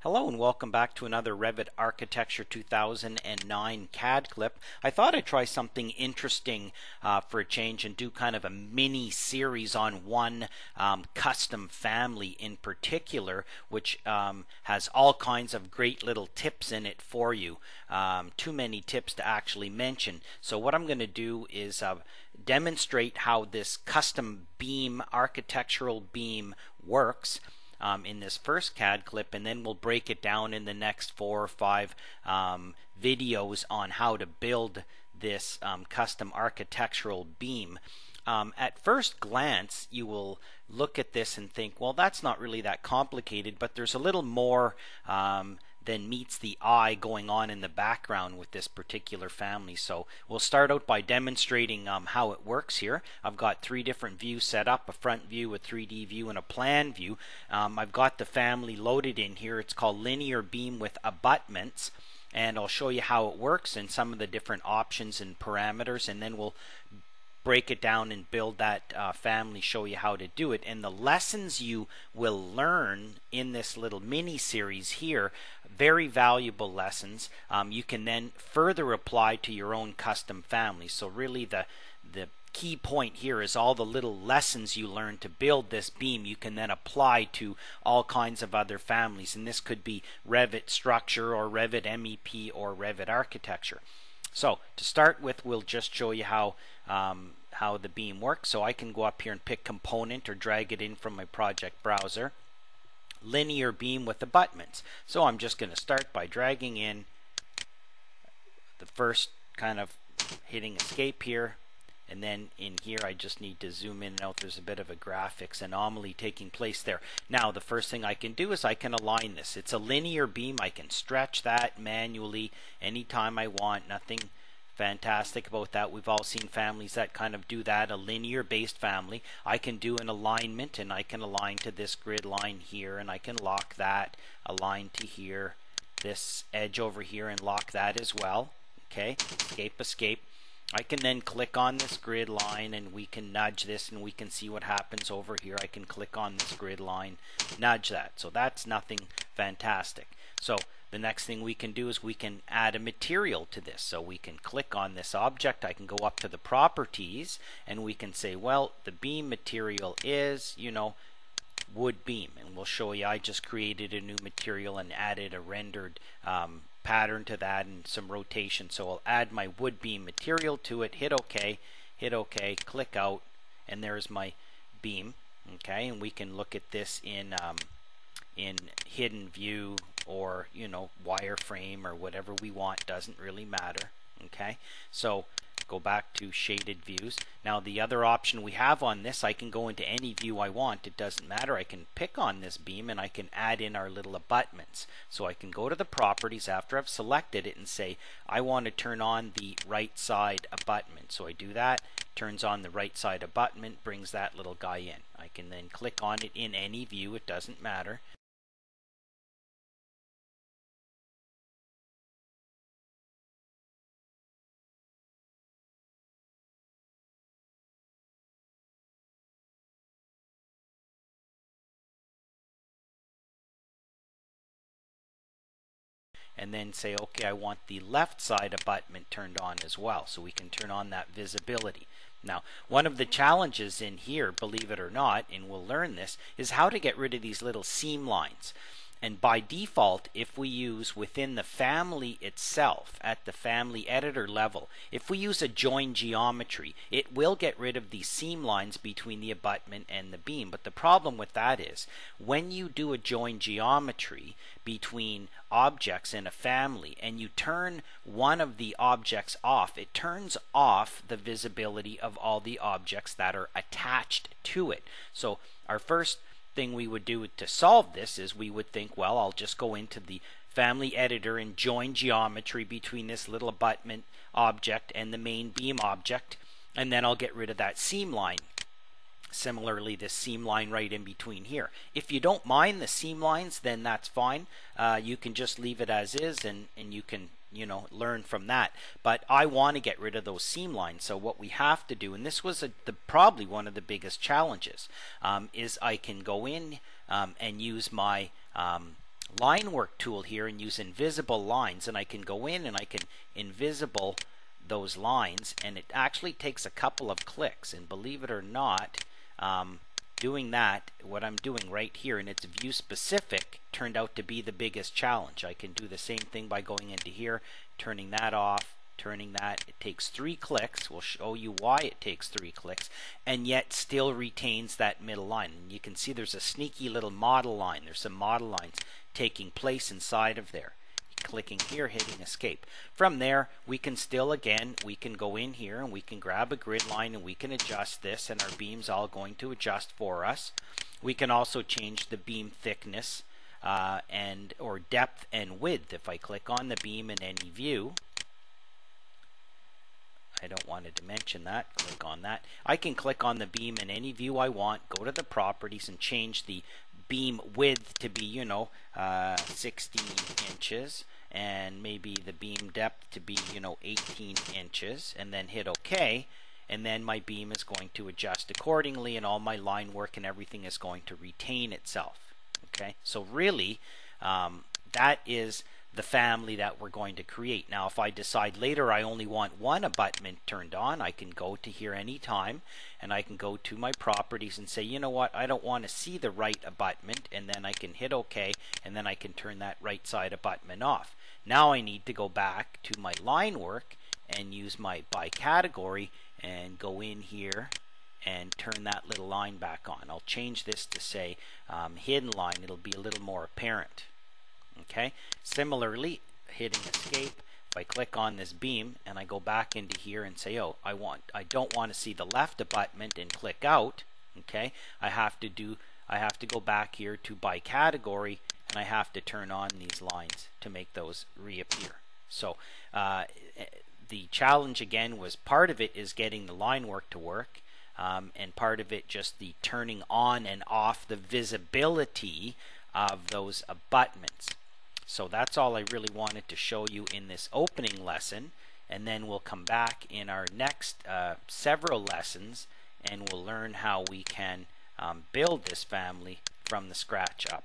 Hello and welcome back to another Revit Architecture 2009 CAD clip. I thought I'd try something interesting uh, for a change and do kind of a mini series on one um, custom family in particular, which um, has all kinds of great little tips in it for you. Um, too many tips to actually mention. So what I'm going to do is uh, demonstrate how this custom beam, architectural beam works um, in this first CAD clip, and then we'll break it down in the next four or five um, videos on how to build this um, custom architectural beam. Um, at first glance, you will look at this and think, well, that's not really that complicated, but there's a little more um, than meets the eye going on in the background with this particular family. So we'll start out by demonstrating um, how it works here. I've got three different views set up, a front view, a 3D view, and a plan view. Um, I've got the family loaded in here. It's called linear beam with abutments and I'll show you how it works and some of the different options and parameters and then we'll break it down and build that uh, family, show you how to do it. And the lessons you will learn in this little mini series here, very valuable lessons. Um, you can then further apply to your own custom family. So really the the key point here is all the little lessons you learn to build this beam you can then apply to all kinds of other families and this could be Revit structure or Revit MEP or Revit architecture. So to start with, we'll just show you how um, how the beam works. So I can go up here and pick component or drag it in from my project browser. Linear beam with abutments. So I'm just going to start by dragging in the first kind of hitting escape here and then in here I just need to zoom in and out. There's a bit of a graphics anomaly taking place there. Now the first thing I can do is I can align this. It's a linear beam. I can stretch that manually anytime I want. Nothing fantastic about that. We've all seen families that kind of do that a linear based family. I can do an alignment and I can align to this grid line here and I can lock that align to here this edge over here and lock that as well. Okay escape escape I can then click on this grid line and we can nudge this and we can see what happens over here. I can click on this grid line, nudge that. So that's nothing fantastic. So the next thing we can do is we can add a material to this. So we can click on this object. I can go up to the properties and we can say, well, the beam material is, you know, wood beam. And we'll show you, I just created a new material and added a rendered um, pattern to that and some rotation. So I'll add my wood beam material to it, hit OK, hit OK, click out, and there's my beam. Okay, and we can look at this in um, in hidden view or you know wireframe or whatever we want. Doesn't really matter. Okay, so go back to shaded views. Now the other option we have on this, I can go into any view I want. It doesn't matter. I can pick on this beam and I can add in our little abutments. So I can go to the properties after I've selected it and say I want to turn on the right side abutment. So I do that, turns on the right side abutment, brings that little guy in. I can then click on it in any view. It doesn't matter. And then say, okay, I want the left side abutment turned on as well. So we can turn on that visibility. Now, one of the challenges in here, believe it or not, and we'll learn this, is how to get rid of these little seam lines. And by default, if we use within the family itself, at the family editor level, if we use a join geometry, it will get rid of the seam lines between the abutment and the beam. But the problem with that is, when you do a join geometry between objects in a family and you turn one of the objects off, it turns off the visibility of all the objects that are attached to it. So our first thing we would do to solve this is we would think, well, I'll just go into the family editor and join geometry between this little abutment object and the main beam object, and then I'll get rid of that seam line. Similarly, this seam line right in between here. If you don't mind the seam lines, then that's fine. Uh, you can just leave it as is and, and you can you know learn from that. But I want to get rid of those seam lines. So what we have to do and this was a, the probably one of the biggest challenges um, is I can go in um, and use my um, line work tool here and use invisible lines. And I can go in and I can invisible those lines. And it actually takes a couple of clicks. And believe it or not um, doing that what I'm doing right here and it's view specific turned out to be the biggest challenge. I can do the same thing by going into here turning that off turning that it takes three clicks we'll show you why it takes three clicks and yet still retains that middle line. And you can see there's a sneaky little model line there's some model lines taking place inside of there clicking here hitting escape from there we can still again we can go in here and we can grab a grid line and we can adjust this and our beams all going to adjust for us we can also change the beam thickness uh, and or depth and width if I click on the beam in any view I don't want to dimension that. Click on that. I can click on the beam in any view I want, go to the properties and change the beam width to be, you know, uh, 16 inches and maybe the beam depth to be, you know, 18 inches and then hit OK and then my beam is going to adjust accordingly and all my line work and everything is going to retain itself. Okay, so really um, that is the family that we're going to create. Now, if I decide later I only want one abutment turned on, I can go to here anytime and I can go to my properties and say, you know what, I don't want to see the right abutment, and then I can hit OK, and then I can turn that right side abutment off. Now I need to go back to my line work and use my by category and go in here and turn that little line back on. I'll change this to say um, hidden line. It'll be a little more apparent. Okay. Similarly, hitting escape, if I click on this beam and I go back into here and say, oh, I want, I don't want to see the left abutment and click out. Okay. I have to do, I have to go back here to by category and I have to turn on these lines to make those reappear. So uh, the challenge again was part of it is getting the line work to work. Um, and part of it just the turning on and off the visibility of those abutments. So that's all I really wanted to show you in this opening lesson. And then we'll come back in our next uh, several lessons and we'll learn how we can um, build this family from the scratch up.